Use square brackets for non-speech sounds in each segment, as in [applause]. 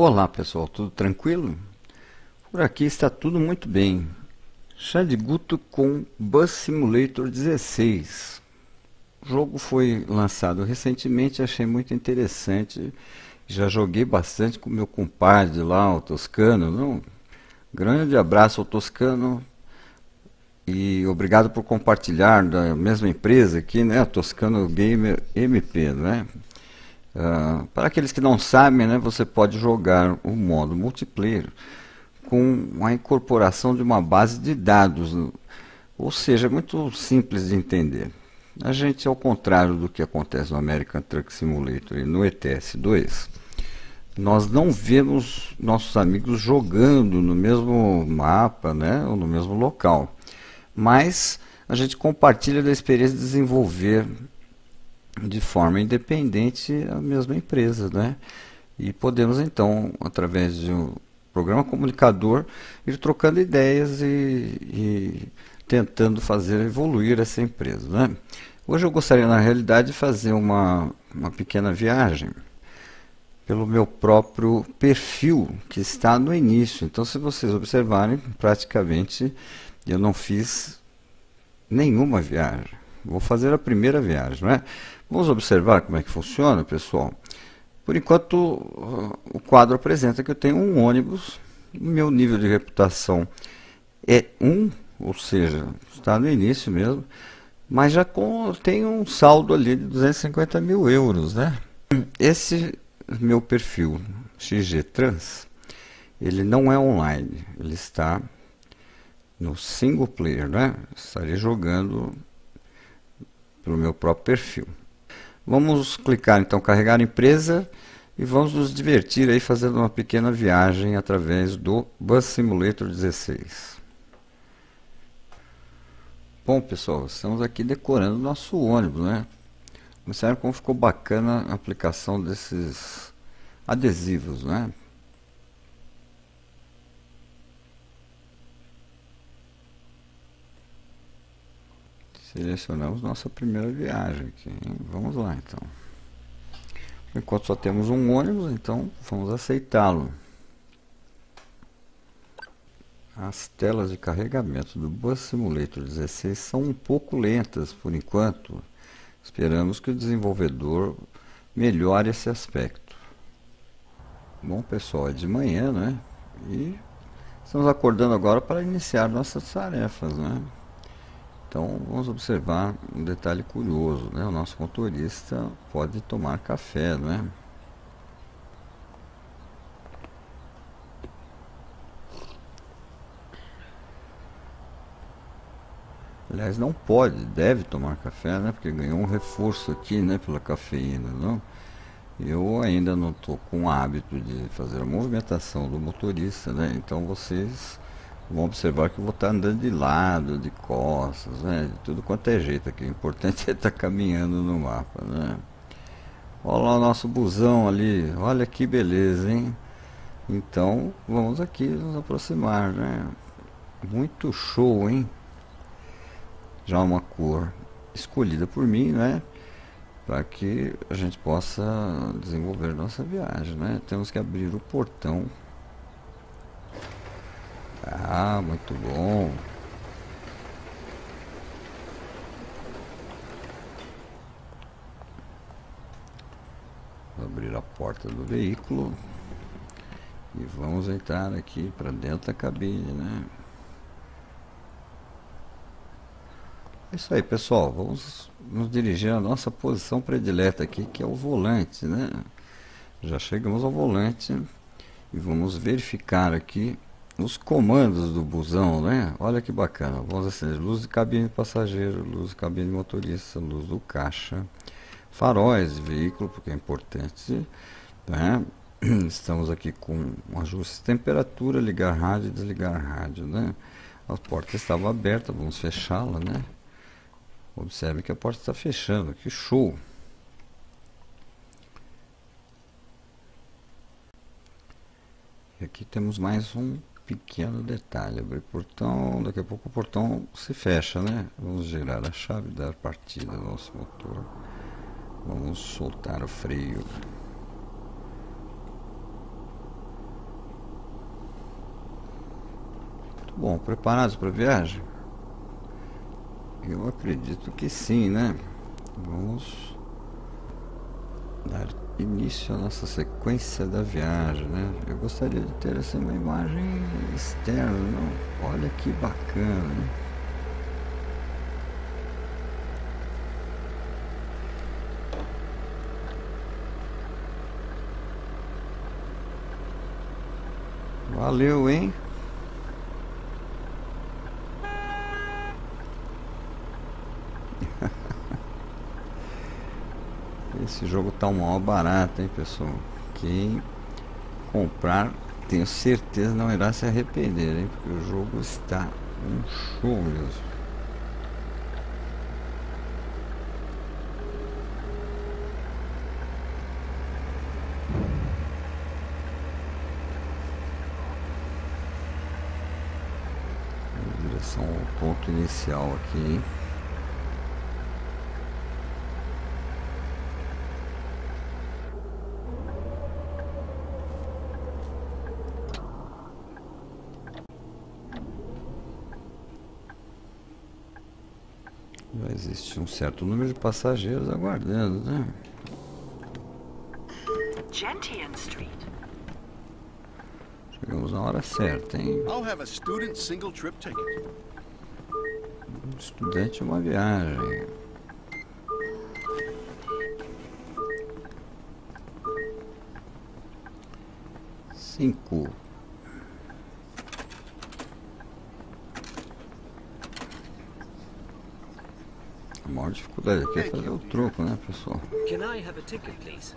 Olá pessoal, tudo tranquilo? Por aqui está tudo muito bem. Chá de Guto com Bus Simulator 16. O jogo foi lançado recentemente, achei muito interessante. Já joguei bastante com meu compadre lá, o Toscano. Não? Grande abraço ao Toscano. E obrigado por compartilhar da mesma empresa aqui, né? Toscano Gamer MP, né? Uh, para aqueles que não sabem, né, você pode jogar o modo multiplayer com a incorporação de uma base de dados, ou seja, é muito simples de entender. A gente, ao contrário do que acontece no American Truck Simulator e no ETS2, nós não vemos nossos amigos jogando no mesmo mapa, né, ou no mesmo local, mas a gente compartilha da experiência de desenvolver de forma independente a mesma empresa, né? E podemos então, através de um programa comunicador, ir trocando ideias e, e tentando fazer evoluir essa empresa, né? Hoje eu gostaria, na realidade, de fazer uma, uma pequena viagem pelo meu próprio perfil, que está no início. Então, se vocês observarem, praticamente eu não fiz nenhuma viagem. Vou fazer a primeira viagem, não é? Vamos observar como é que funciona, pessoal. Por enquanto, o quadro apresenta que eu tenho um ônibus, meu nível de reputação é 1, ou seja, está no início mesmo, mas já tenho um saldo ali de 250 mil euros, né? Esse meu perfil XG Trans, ele não é online, ele está no single player, né? Estarei jogando pelo meu próprio perfil. Vamos clicar então carregar empresa e vamos nos divertir aí fazendo uma pequena viagem através do Bus Simulator 16. Bom pessoal, estamos aqui decorando nosso ônibus, né? Observe como ficou bacana a aplicação desses adesivos, né? Selecionamos nossa primeira viagem aqui. Hein? Vamos lá então. Enquanto só temos um ônibus, então vamos aceitá-lo. As telas de carregamento do Bus Simulator 16 são um pouco lentas por enquanto. Esperamos que o desenvolvedor melhore esse aspecto. Bom pessoal, é de manhã, né? E estamos acordando agora para iniciar nossas tarefas, né? Então vamos observar um detalhe curioso, né? O nosso motorista pode tomar café, né? Aliás, não pode, deve tomar café, né? Porque ganhou um reforço aqui, né? Pela cafeína, não? Eu ainda não estou com o hábito de fazer a movimentação do motorista, né? Então vocês vão observar que eu vou estar andando de lado, de costas, né? De tudo quanto é jeito aqui. O importante [laughs] é estar caminhando no mapa, né? Olha lá o nosso busão ali. Olha que beleza, hein? Então, vamos aqui nos aproximar, né? Muito show, hein? Já uma cor escolhida por mim, né? Para que a gente possa desenvolver nossa viagem, né? Temos que abrir o portão ah, muito bom. Vou abrir a porta do veículo e vamos entrar aqui para dentro da cabine, né? É isso aí, pessoal. Vamos nos dirigir à nossa posição predileta aqui, que é o volante, né? Já chegamos ao volante e vamos verificar aqui os comandos do busão, né? Olha que bacana. Vamos acender luz de cabine passageiro, luz de cabine motorista, luz do caixa, faróis de veículo, porque é importante, né? [clears throat] Estamos aqui com um ajuste de temperatura, ligar rádio e desligar rádio, né? A porta estava aberta, vamos fechá-la, né? Observe que a porta está fechando, que show! E aqui temos mais um pequeno detalhe, abrir portão, daqui a pouco o portão se fecha, né? Vamos girar a chave, dar partida ao nosso motor, vamos soltar o freio. Muito bom, preparados para a viagem? Eu acredito que sim, né? Vamos dar início à nossa sequência da viagem, né? Eu gostaria de ter essa uma imagem externa, não? Olha que bacana, né? Valeu, hein? Esse jogo tá um mal barato, hein, pessoal? Quem comprar, tenho certeza não irá se arrepender, hein? Porque o jogo está um show mesmo. Direção ao ponto inicial aqui, hein? Existe um certo número de passageiros aguardando, né? Gentian Street. Chegamos na hora certa, hein? I'll have a student single trip ticket. Um estudante uma viagem. Cinco. A maior dificuldade aqui é fazer o troco, né, pessoal? Can I have a ticket, please?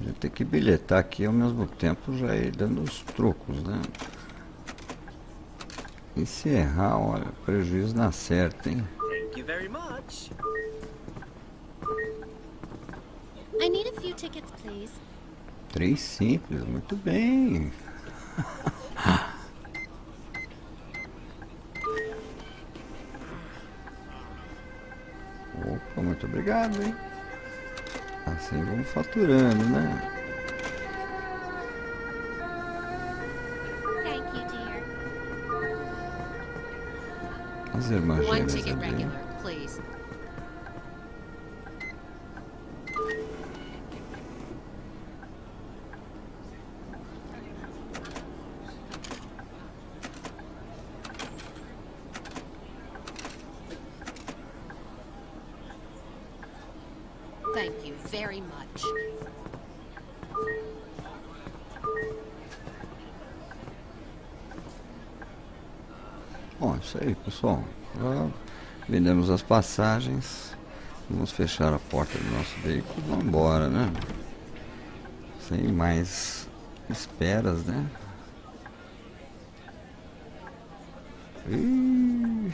Gente tem que bilhetar aqui ao mesmo tempo já ir dando os trocos, né? E se errar, olha, prejuízo na certa, hein? Thank you very much. I need a few tickets, please. Três simples, muito bem. [laughs] muito obrigado, hein? Assim vamos faturando, né? As irmãs gêmeas ali. Bom, isso aí, pessoal. Já vendemos as passagens. Vamos fechar a porta do nosso veículo vamos embora, né? Sem mais esperas, né? Ih,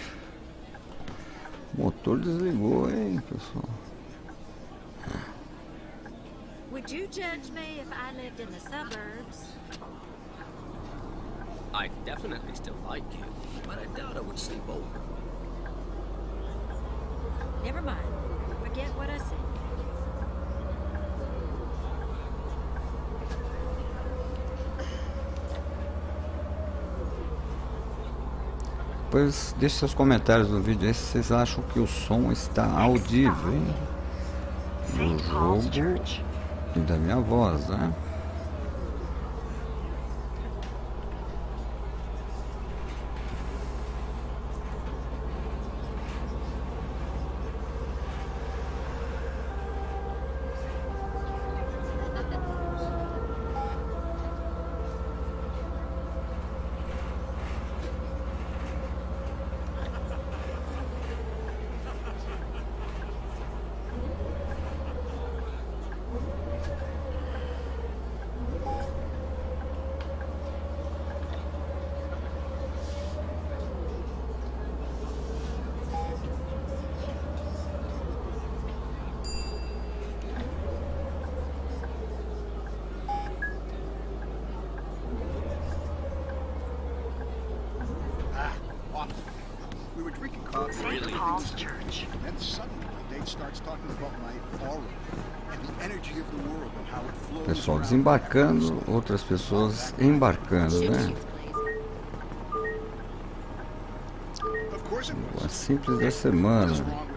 motor desligou, hein, pessoal? Would you judge me if I lived in the suburbs? I definitely still like you, but I doubt I would sleep over. Never mind. Forget what I said. Pois deixe seus comentários no vídeo aí se vocês acham que o som está audível? Do. Paul's jogo da minha voz, né? Coffee. Paul's Church. And then suddenly the Cage starts talking about my aura and the energy of the world and how it flows. Pessoal desembarcando, outras pessoas embarcando, né? was. simples da semana.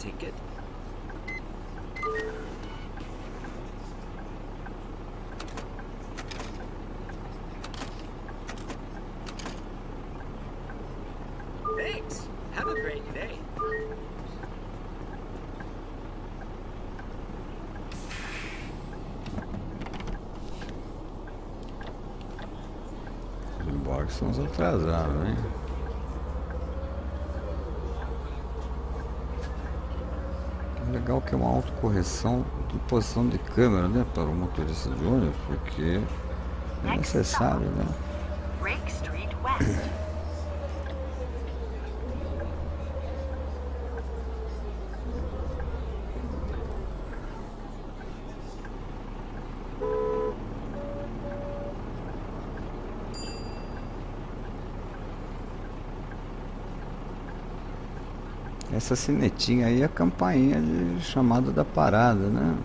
Ticket? Thanks. Have a great day. Os embarques são os atrasados, né? Legal que é uma autocorreção de posição de câmera, né? Para o motorista de ônibus, porque é necessário, né? Essa sinetinha aí é a campainha de chamada da parada, né?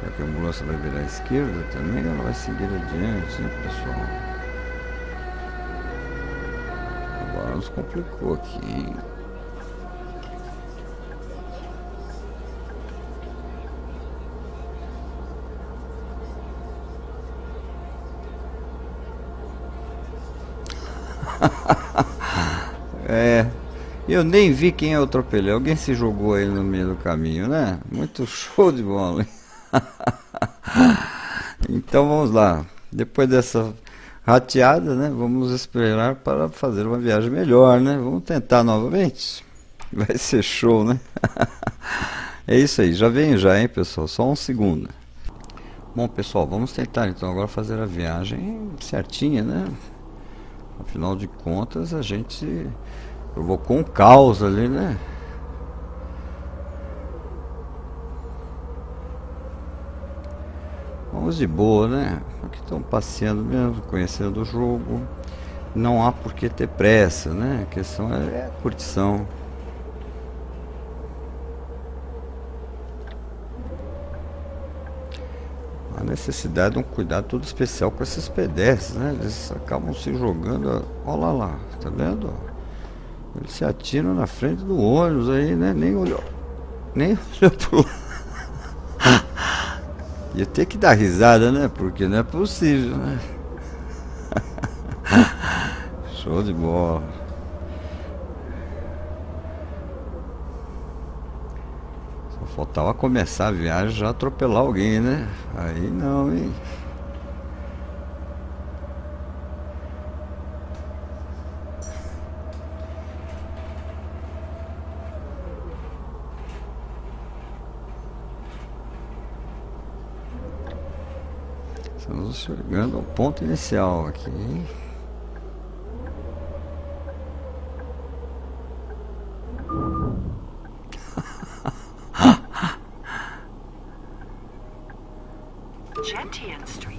Será que a ambulância vai virar à esquerda também ela vai seguir adiante, hein, pessoal? Agora nos complicou aqui, hein? Eu nem vi quem eu atropelei. Alguém se jogou aí no meio do caminho, né? Muito show de bola. [laughs] então vamos lá. Depois dessa rateada, né? Vamos esperar para fazer uma viagem melhor, né? Vamos tentar novamente. Vai ser show, né? [laughs] é isso aí. Já vem já, hein, pessoal? Só um segundo. Bom, pessoal, vamos tentar então agora fazer a viagem certinha, né? Afinal de contas, a gente provocou um caos ali, né? Vamos de boa, né? Aqui estão passeando mesmo, conhecendo o jogo. Não há por que ter pressa, né? A questão é, a curtição. a necessidade de um cuidado todo especial com esses pedestres, né? Eles acabam se jogando, olha lá, lá, tá vendo? Eles se atiram na frente do ônibus aí, né? Nem olhou, nem [laughs] olhou pro lado. Ia ter que dar risada, né? Porque não é possível, né? [laughs] Show de bola. Só faltava começar a viagem já atropelar alguém, né? Aí não, hein? Estamos chegando ao ponto inicial aqui. hein? Gentian Street.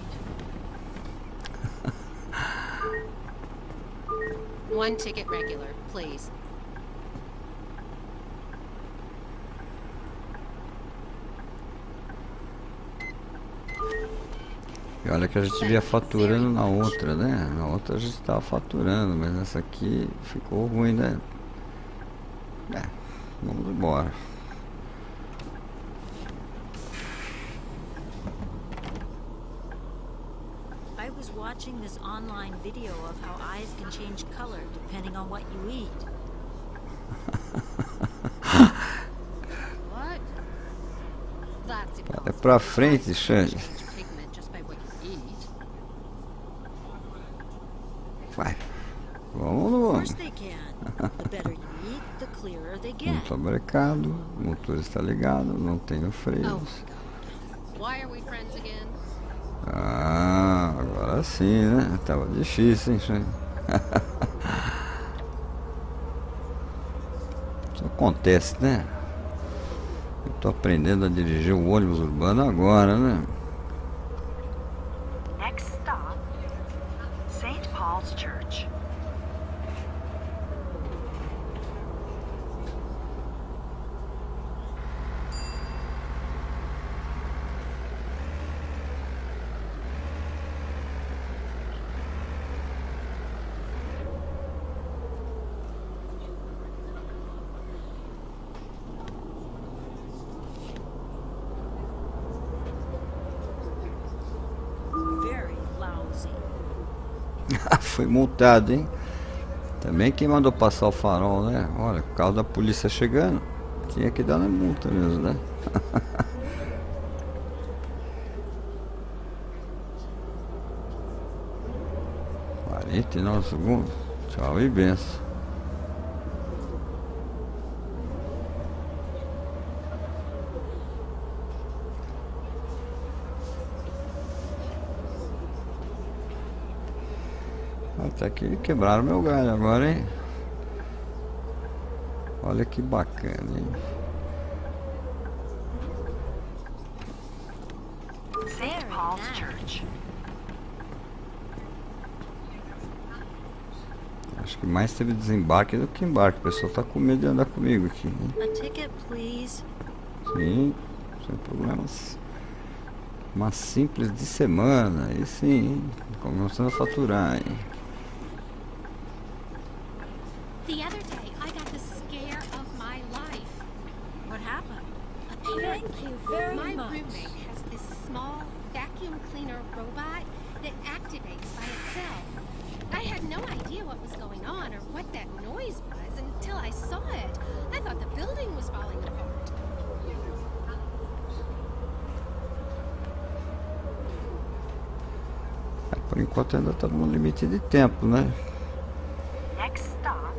One ticket regular, please. E olha que a gente via faturando na outra, né? Na outra a gente estava faturando, mas nessa aqui ficou ruim, né? É, vamos embora. I was watching this online video of how eyes can change color depending on what you eat. [laughs] É pra frente, Xande. can't change pigment just by what you eat. Vai. Vamos Of no course they can. The better you eat, the clearer they brecado, o motor está ligado, não tenho Oh freios. my god. Why are we friends again? Ah, Agora sim, né? Tava difícil, hein? [laughs] Isso acontece, né? Eu tô aprendendo a dirigir o ônibus urbano agora, né? Next stop, St. Paul's Church. Very lousy. Foi multado, hein? Também quem mandou passar o farol, né? Olha, o carro da polícia chegando. Tinha que dar na multa mesmo, né? [laughs] Quarenta e nove segundos. Tchau e benção. Até que quebraram meu galho agora, hein? Olha que bacana, hein? Acho que mais teve desembarque do que embarque. O pessoal tá com medo de andar comigo aqui? A ticket, please. Sim, sem problemas. Uma simples de semana, aí sim, hein? Começando a faturar, hein? The other day, I got the scare of my life. What happened? Thank you very My much. roommate has this small vacuum cleaner robot that activates by itself. I had no idea what was going on or what that noise was until I saw it. I thought the building was falling apart. É, Por enquanto ainda tá no limite de tempo, né? Next stop,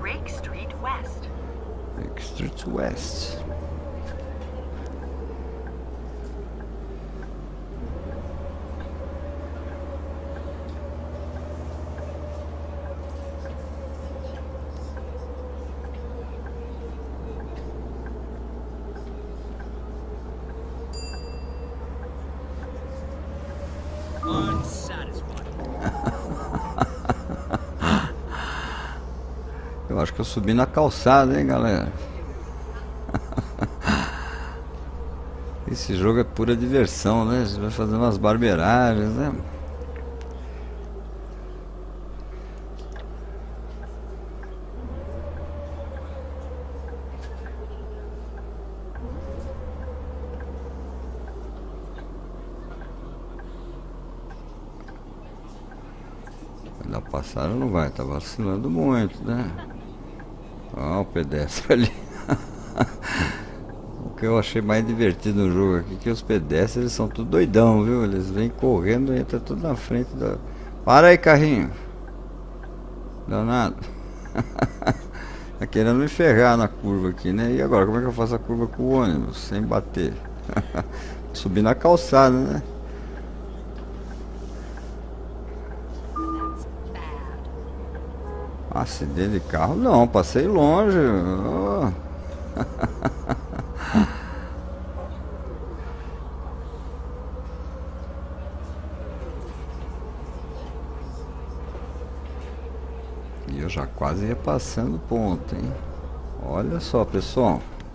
Rake Street West. Lake Street West. Eu acho que eu subi na calçada, hein, galera? [laughs] Esse jogo é pura diversão, né? A gente vai fazendo umas barbeiragens, né? Vai dar passar ou não vai? Tá vacilando muito, né? Ó, o pedestre ali. [laughs] o que eu achei mais divertido no jogo aqui é que os pedestres eles são tudo doidão, viu? Eles vêm correndo e entram tudo na frente da. Para aí, carrinho! Danado. [laughs] tá querendo me ferrar na curva aqui, né? E agora, como é que eu faço a curva com o ônibus sem bater? [laughs] Subir na calçada, né? Acidente de carro? Não, passei longe. ó. [laughs] E eu já quase ia passando ponto, hein? Olha só, pessoal. [laughs]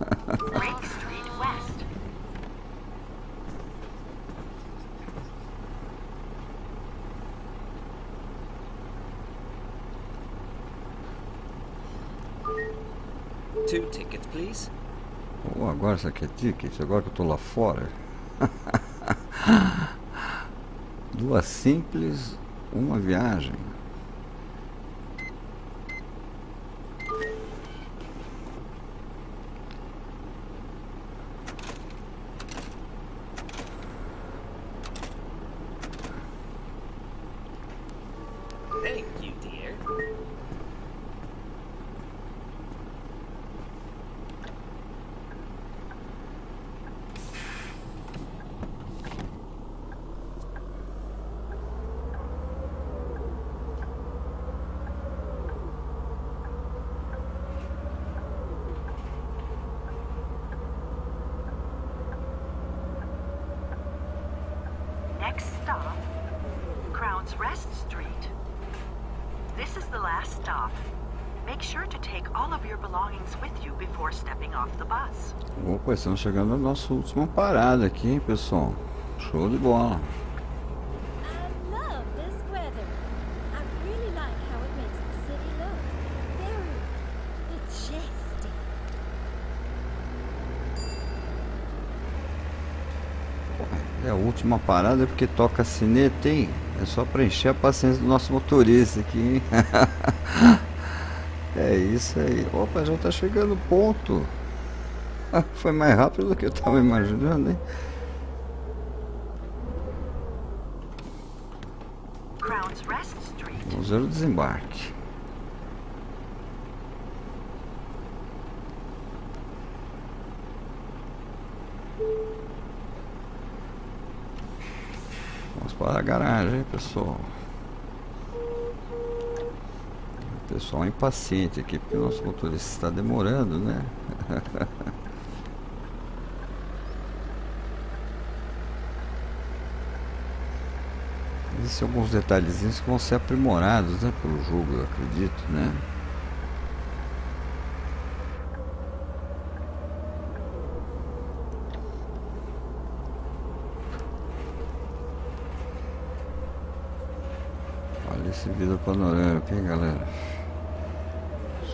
Rake Street West. Two tickets, Oh, agora isso aqui é ticket, agora que eu tô lá fora. [laughs] Duas simples, uma viagem. Before stepping off the bus. Opa, estamos chegando na nossa última parada aqui, hein, pessoal. Show de bola. I love this weather. I really like how it makes the city look. Very majestic. É a última parada porque toca sineta, hein? É só pra encher a paciência do nosso motorista aqui, hein? [laughs] É isso aí. Opa, já tá chegando o ponto. Ah, [laughs] Foi mais rápido do que eu tava imaginando, hein? Crown's Rest Street. Vamos ver o desembarque. Vamos para a garagem, pessoal. O pessoal é impaciente aqui, porque o nosso motorista está demorando, né? [laughs] Existem alguns detalhezinhos que vão ser aprimorados né, pelo jogo, eu acredito, né? Olha esse vidro panorâmico, hein, galera?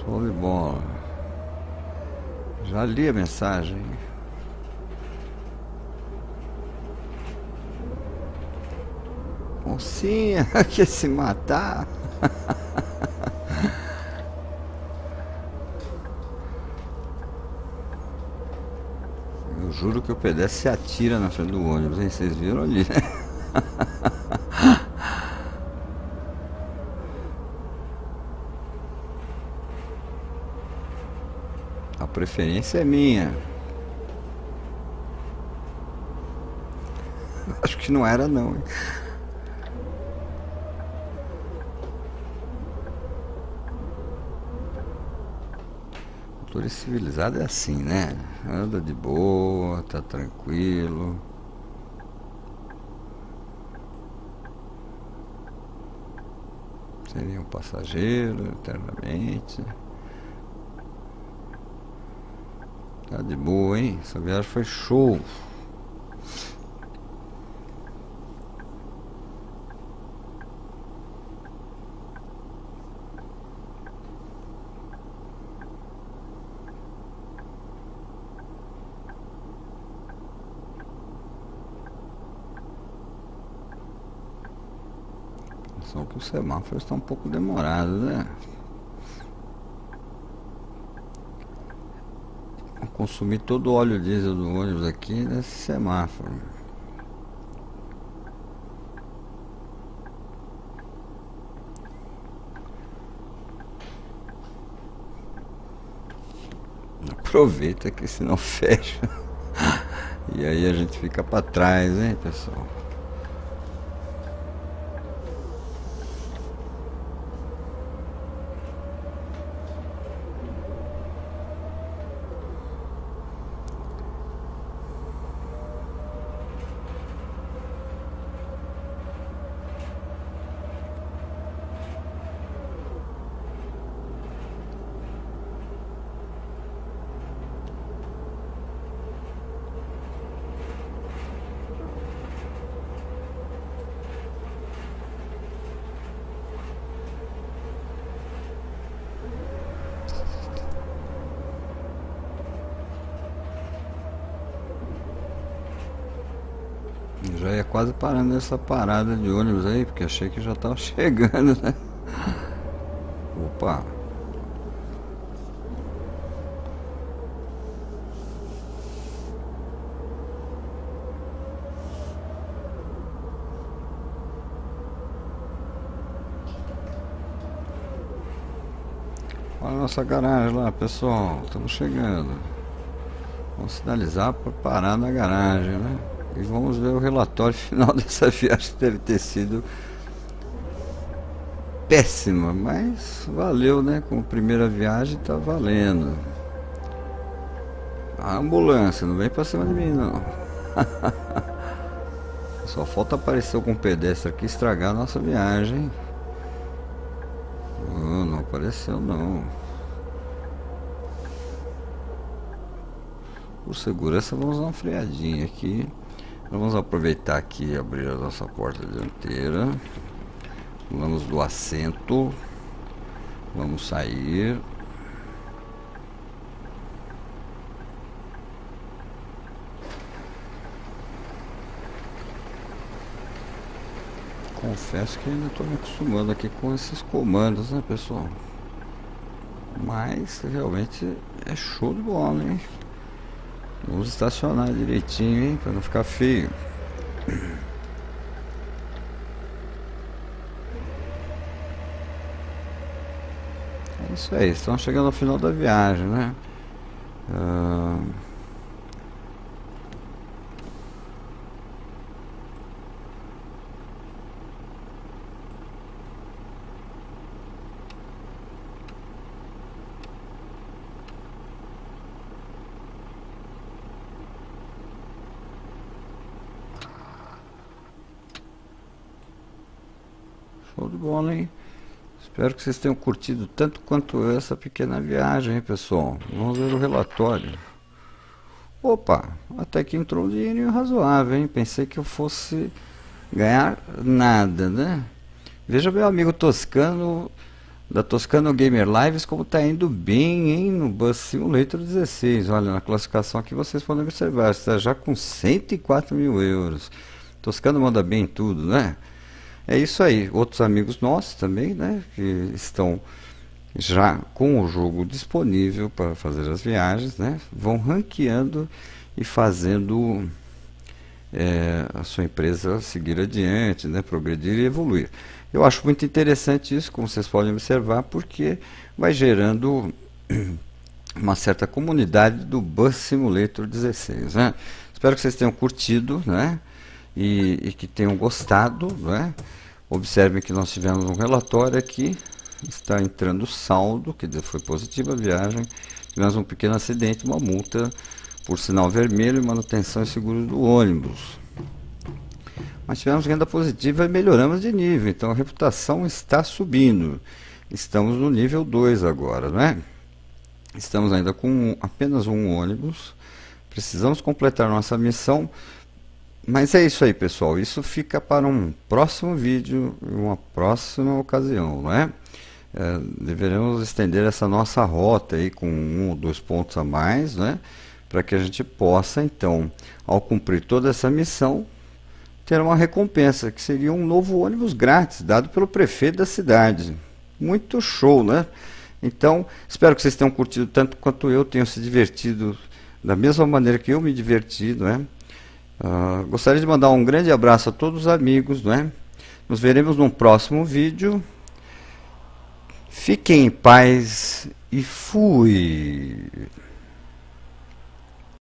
Show de bola. Já li a mensagem. Mocinha, [laughs] quer se matar? Eu juro que o pedestre se atira na frente do ônibus, hein? Vocês viram ali, né? [laughs] preferência é minha. Acho que não era não. hein? Motorista civilizado é assim, né? Anda de boa, tá tranquilo. Sem nenhum passageiro, eternamente. Tá de boa, hein? Essa viagem foi show. Só que os semáforos estão um pouco demorados, né? Consumir todo o óleo diesel do ônibus aqui nesse semáforo. Aproveita que senão [laughs] fecha. E aí a gente fica para trás, hein, pessoal? Ia quase parando nessa parada de ônibus aí, porque achei que já tava [laughs] chegando, né? Opa! Olha a nossa garagem lá, pessoal. Estamos chegando. Vamos sinalizar para parar na garagem, né? E vamos ver o relatório final [laughs] dessa viagem deve ter sido péssima, mas valeu, né? Como primeira viagem tá valendo. A ambulância, não vem pra cima de mim não. [laughs] Só falta aparecer algum pedestre aqui estragar a nossa viagem. apareceu não. Por segurança, vamos dar uma freadinha aqui. Vamos aproveitar aqui e abrir a nossa porta dianteira. Vamos do assento. Vamos sair. Confesso que ainda estou me acostumando aqui com esses comandos, né, pessoal? Mas realmente é show de bola, hein? Vamos estacionar direitinho, hein? Para não ficar feio. É isso aí, estamos chegando ao final da viagem, né? Uh... Show de bola, hein? Espero que vocês tenham curtido tanto quanto eu essa pequena viagem, hein, pessoal? Vamos ver o relatório. Opa, até que entrou um dinheirinho razoável, hein? Pensei que eu fosse ganhar nada, né? Veja meu amigo Toscano, da Toscano Gamer Lives, como está indo bem, hein? No Bus Simulator 16. Olha, na classificação aqui vocês podem observar, está já com 104 mil euros. Toscano manda bem em tudo, né? É isso aí. Outros amigos nossos também, né? Que estão já com o jogo disponível para fazer as viagens, né? Vão ranqueando e fazendo é, a sua empresa seguir adiante, né? Progredir e evoluir. Eu acho muito interessante isso, como vocês podem observar, porque vai gerando [clears throat] uma certa comunidade do Bus Simulator 16, né? Espero que vocês tenham curtido, né? E, e que tenham gostado. Né? Observem que nós tivemos um relatório aqui, está entrando saldo, que foi positiva a viagem. Tivemos um pequeno acidente, uma multa por sinal vermelho e manutenção e seguro do ônibus. Mas tivemos renda positiva e melhoramos de nível, então a reputação está subindo. Estamos no nível 2 agora, não é? Estamos ainda com apenas um ônibus. Precisamos completar nossa missão mas é isso aí, pessoal. Isso fica para um próximo vídeo, uma próxima ocasião, não é? é deveremos estender essa nossa rota aí com um ou dois pontos a mais, né? Para que a gente possa, então, ao cumprir toda essa missão, ter uma recompensa, que seria um novo ônibus grátis, dado pelo prefeito da cidade. Muito show, né? Então, espero que vocês tenham curtido tanto quanto eu, tenham se divertido da mesma maneira que eu me diverti, não é? Uh, gostaria de mandar um grande abraço a todos os amigos, né? Nos veremos num próximo vídeo. Fiquem em paz e fui!